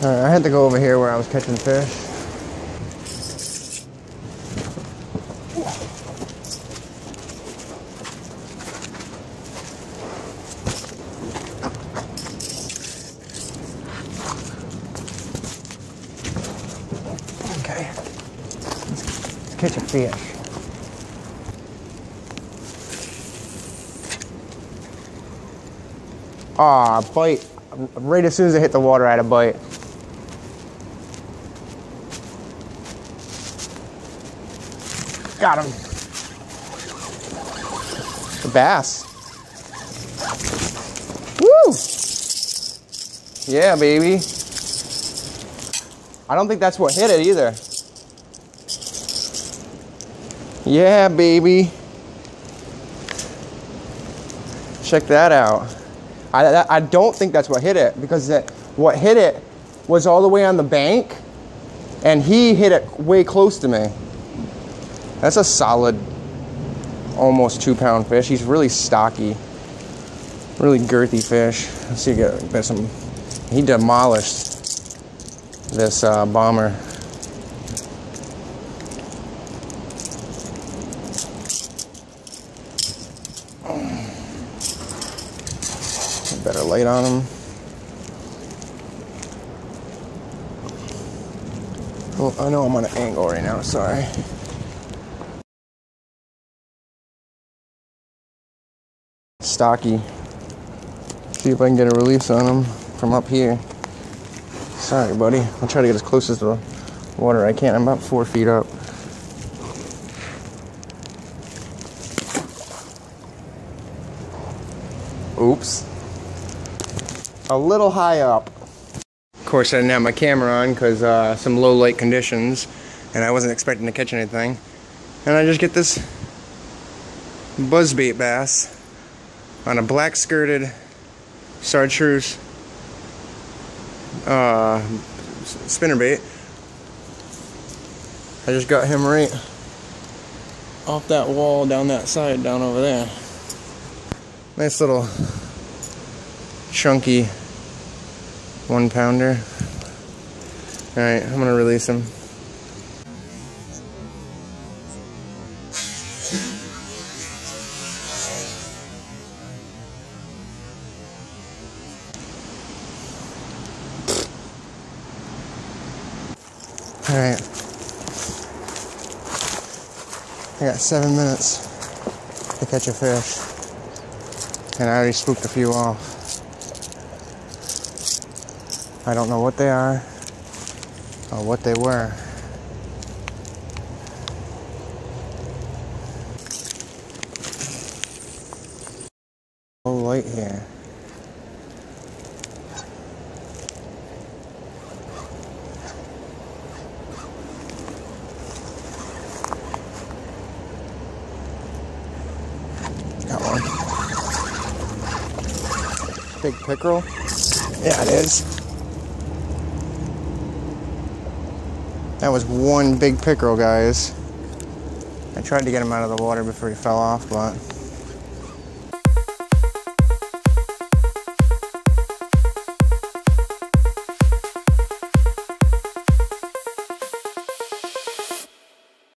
I had to go over here where I was catching fish. Catch a fish. Ah, bite. Right as soon as I hit the water, I had a bite. Got him. The bass. Woo! Yeah, baby. I don't think that's what hit it either. Yeah, baby. Check that out. I, I don't think that's what hit it because it, what hit it was all the way on the bank and he hit it way close to me. That's a solid, almost two pound fish. He's really stocky, really girthy fish. Let's see, get, get some. He demolished this uh, bomber. Better light on them. Oh, I know I'm on an angle right now, sorry. stocky. See if I can get a release on them from up here. Sorry, buddy. I'll try to get as close as the water I can. I'm about four feet up. Oops. A little high up. Of course, I didn't have my camera on because uh, some low light conditions, and I wasn't expecting to catch anything. And I just get this buzzbait bass on a black skirted chartreuse uh, spinnerbait. I just got him right off that wall down that side down over there. Nice little chunky one pounder. Alright, I'm gonna release him. Alright. I got seven minutes to catch a fish. And I already spooked a few off. I don't know what they are or what they were. Low light here. Got one. Big pickerel? Yeah, it is. That was one big pickerel, guys. I tried to get him out of the water before he fell off, but